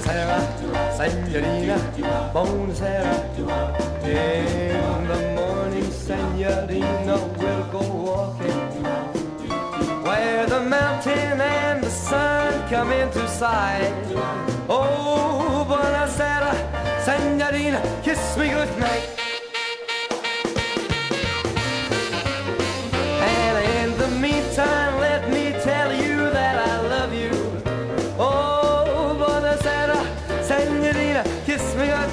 sera, signorina, Buonasera. In the morning, signorina, we'll go walking where the mountain and the sun come into sight. Oh, Buonasera, signorina, kiss me